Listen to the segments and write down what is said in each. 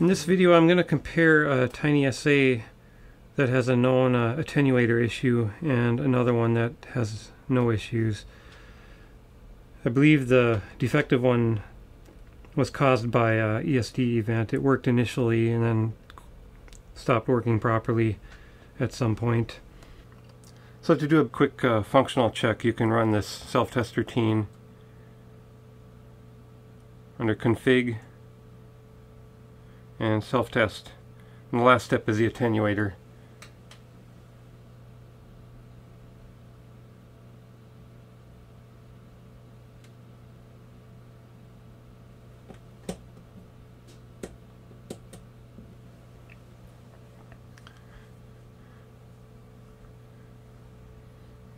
In this video I'm going to compare a TinySA that has a known uh, attenuator issue and another one that has no issues. I believe the defective one was caused by a ESD event. It worked initially and then stopped working properly at some point. So to do a quick uh, functional check you can run this self-test routine under config and self-test. And the last step is the attenuator.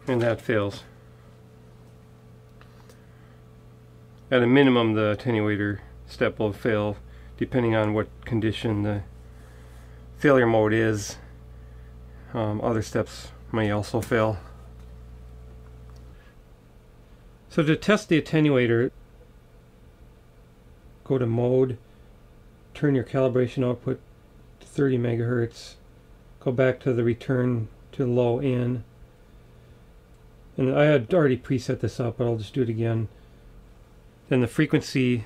And that fails. At a minimum the attenuator step will fail depending on what condition the failure mode is. Um, other steps may also fail. So to test the attenuator, go to mode, turn your calibration output to 30 megahertz, go back to the return to low N, and I had already preset this up, but I'll just do it again. Then the frequency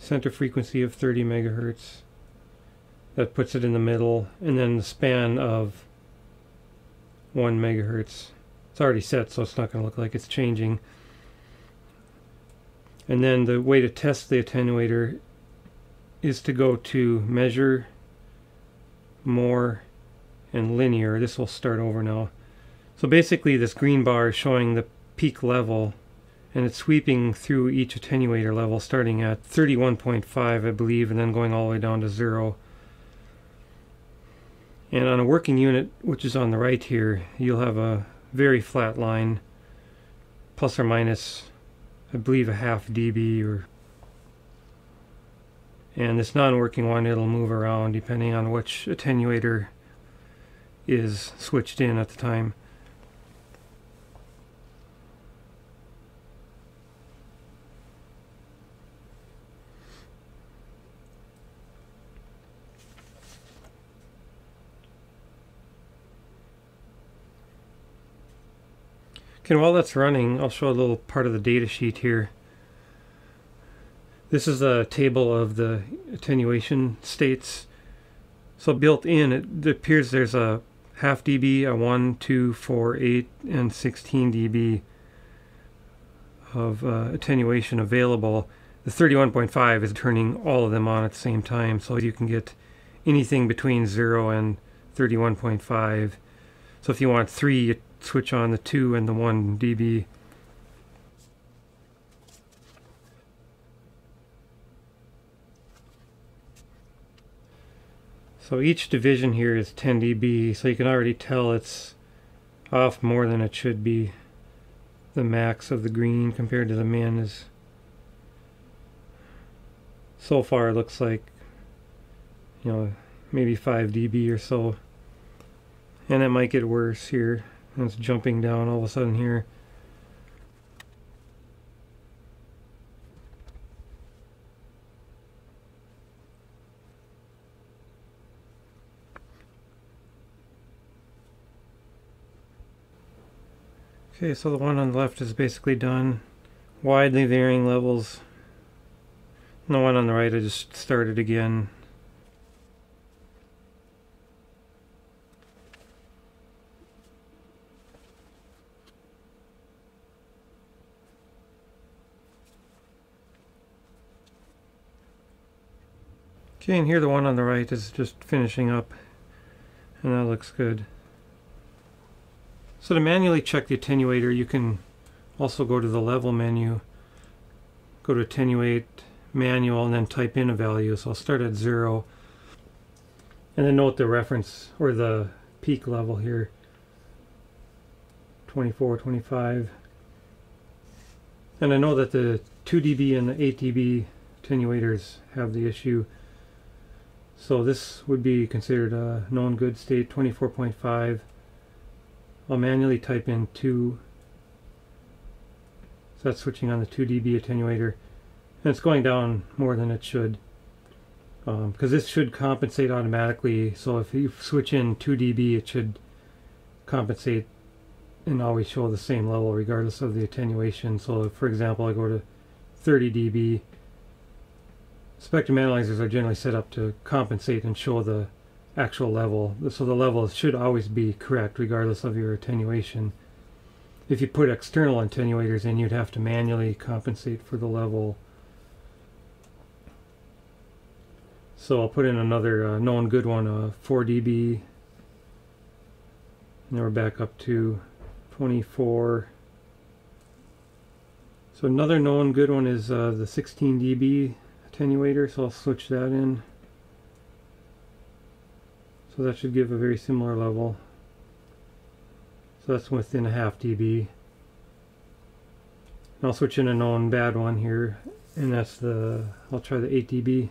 center frequency of 30 megahertz. That puts it in the middle, and then the span of 1 megahertz. It's already set, so it's not going to look like it's changing. And then the way to test the attenuator is to go to measure, more, and linear. This will start over now. So basically this green bar is showing the peak level and it's sweeping through each attenuator level starting at 31.5 I believe and then going all the way down to zero. And on a working unit which is on the right here you'll have a very flat line plus or minus I believe a half dB or and this non-working one it'll move around depending on which attenuator is switched in at the time Okay, while that's running, I'll show a little part of the data sheet here. This is a table of the attenuation states. So built in, it, appears there's a half dB, a 1, 2, 4, 8, and 16 dB of uh, attenuation available. The 31.5 is turning all of them on at the same time, so you can get anything between 0 and 31.5. So if you want 3, switch on the 2 and the 1 dB. So each division here is 10 dB, so you can already tell it's off more than it should be. The max of the green compared to the min is so far it looks like you know maybe 5 dB or so and it might get worse here it's jumping down all of a sudden here. Okay, so the one on the left is basically done. Widely varying levels. the one on the right I just started again. Okay, and here the one on the right is just finishing up, and that looks good. So to manually check the attenuator, you can also go to the level menu, go to attenuate, manual, and then type in a value. So I'll start at zero, and then note the reference, or the peak level here, 24, 25. And I know that the 2 dB and the 8 dB attenuators have the issue so this would be considered a known good state 24.5. I'll manually type in 2. So that's switching on the 2 dB attenuator. And it's going down more than it should. because um, this should compensate automatically. So if you switch in 2 dB, it should compensate and always show the same level regardless of the attenuation. So for example, I go to 30 dB. Spectrum analyzers are generally set up to compensate and show the actual level. So the level should always be correct regardless of your attenuation. If you put external attenuators in, you'd have to manually compensate for the level. So I'll put in another uh, known good one, uh, 4 dB. And we're back up to 24. So another known good one is uh, the 16 dB attenuator, so I'll switch that in. So that should give a very similar level. So that's within a half dB. And I'll switch in a known bad one here, and that's the, I'll try the 8 dB.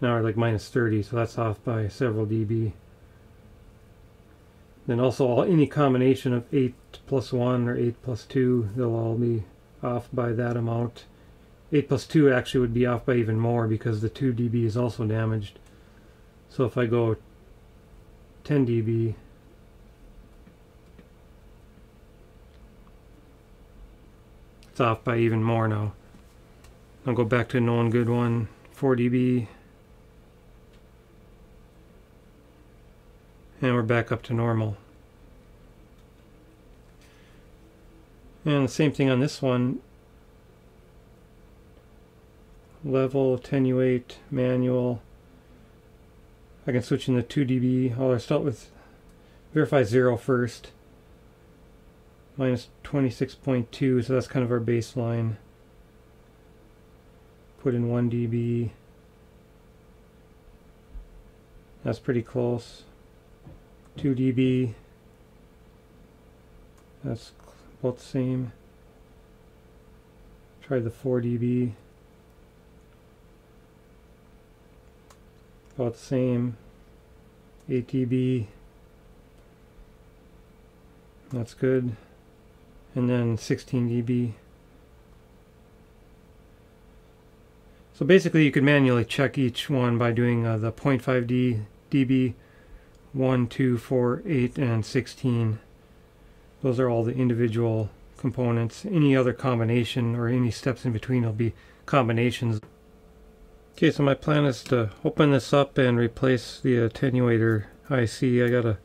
Now we're like minus 30, so that's off by several dB. Then also all, any combination of 8 plus 1 or 8 plus 2, they'll all be off by that amount. 8 plus 2 actually would be off by even more because the 2 dB is also damaged. So if I go 10 dB, it's off by even more now. I'll go back to known good one, 4 dB. And we're back up to normal. And the same thing on this one. Level, attenuate, manual. I can switch in the 2 dB. I'll start with verify 0 first. Minus 26.2, so that's kind of our baseline. Put in 1 dB. That's pretty close. 2 dB. That's both the same. Try the 4 dB. About the same. 8 dB. That's good. And then 16 dB. So basically you could manually check each one by doing uh, the 0.5 D, dB 1, 2, 4, 8, and 16. Those are all the individual components. Any other combination or any steps in between will be combinations. Okay, so my plan is to open this up and replace the attenuator IC. I got a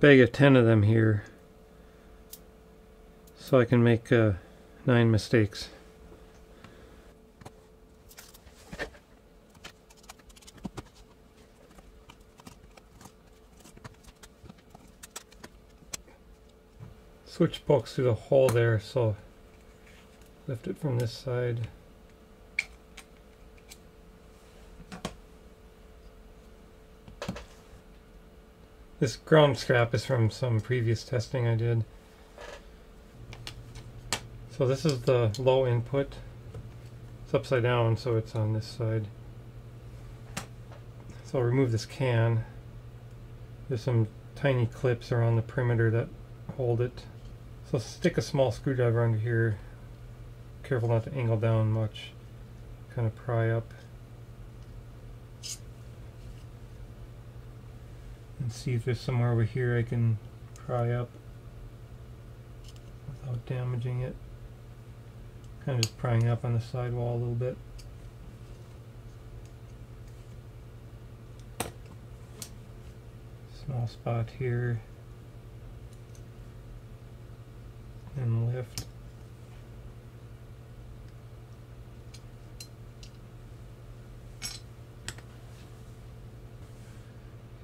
bag of 10 of them here so I can make uh, 9 mistakes. Switch pokes through the hole there, so lift it from this side. This ground scrap is from some previous testing I did. So this is the low input. It's upside down, so it's on this side. So I'll remove this can. There's some tiny clips around the perimeter that hold it. So stick a small screwdriver under here. Careful not to angle down much. Kind of pry up. And see if there's somewhere over here I can pry up without damaging it. Kind of just prying up on the sidewall a little bit. Small spot here. And lift.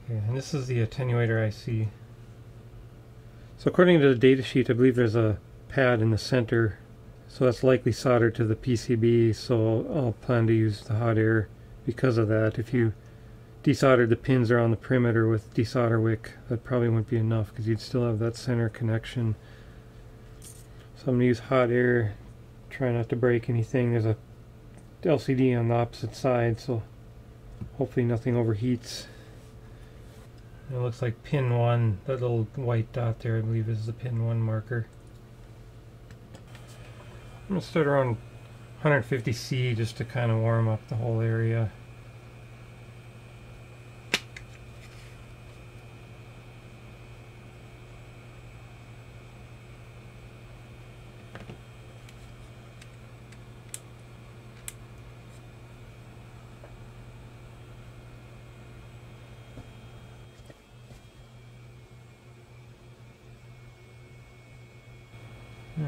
Okay, and this is the attenuator IC. So according to the datasheet, I believe there's a pad in the center, so that's likely soldered to the PCB, so I'll plan to use the hot air because of that. If you desoldered the pins around the perimeter with desolder wick, that probably wouldn't be enough because you'd still have that center connection. So I'm going to use hot air, try not to break anything. There's a LCD on the opposite side, so hopefully nothing overheats. It looks like pin 1, that little white dot there I believe is the pin 1 marker. I'm going to start around 150C just to kind of warm up the whole area.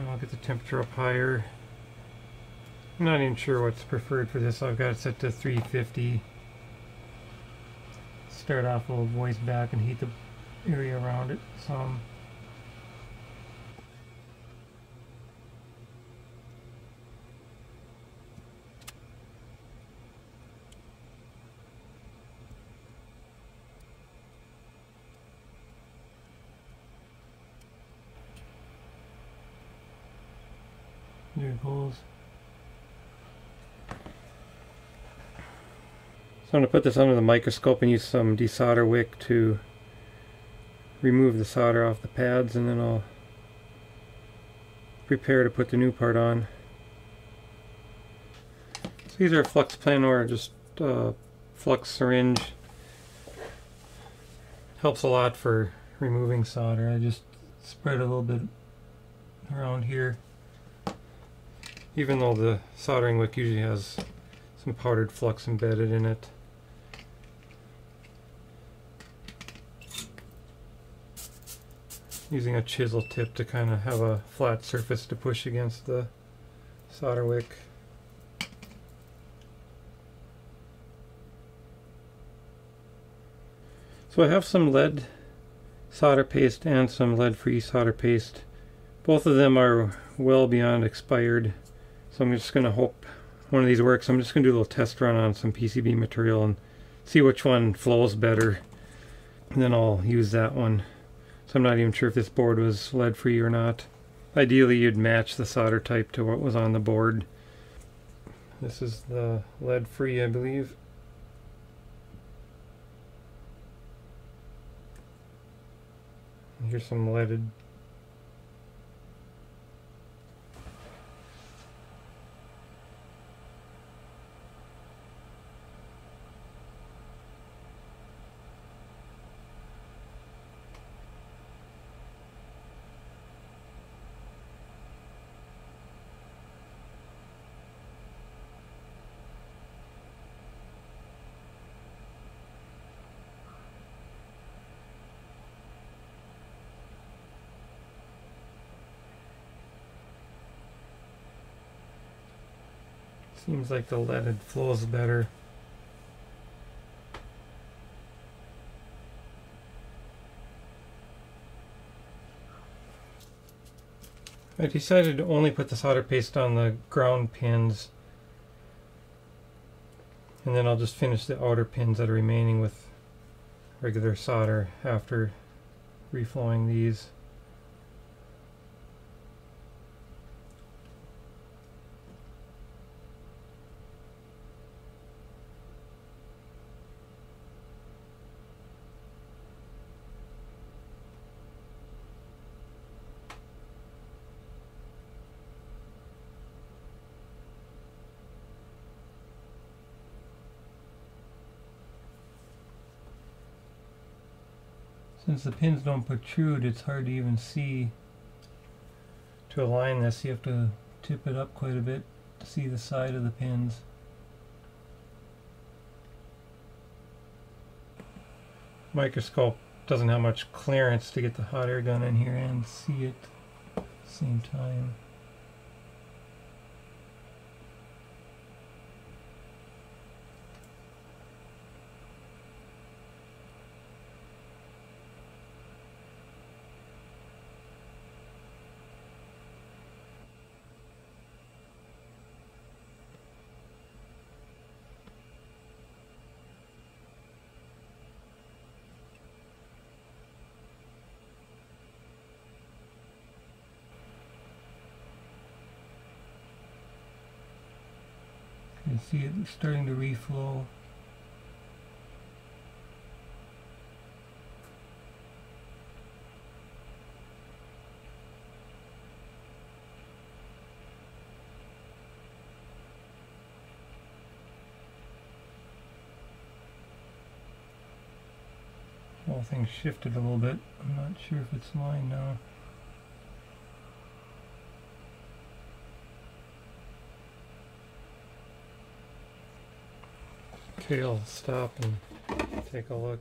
I'll get the temperature up higher. I'm not even sure what's preferred for this. I've got it set to 350. Start off a little voice back and heat the area around it some. Goes. So I'm going to put this under the microscope and use some desolder wick to remove the solder off the pads and then I'll prepare to put the new part on. So these are flux or just uh, flux syringe. Helps a lot for removing solder. I just spread a little bit around here even though the soldering wick usually has some powdered flux embedded in it. Using a chisel tip to kind of have a flat surface to push against the solder wick. So I have some lead solder paste and some lead-free solder paste. Both of them are well beyond expired. So I'm just going to hope one of these works. I'm just going to do a little test run on some PCB material and see which one flows better. And then I'll use that one. So I'm not even sure if this board was lead free or not. Ideally you'd match the solder type to what was on the board. This is the lead free I believe. Here's some leaded Seems like the leaded flows better. I decided to only put the solder paste on the ground pins and then I'll just finish the outer pins that are remaining with regular solder after reflowing these. Since the pins don't protrude, it's hard to even see. To align this, you have to tip it up quite a bit to see the side of the pins. Microscope doesn't have much clearance to get the hot air gun in here and see it at the same time. You see it starting to reflow. whole thing shifted a little bit. I'm not sure if it's mine now. I'll stop and take a look.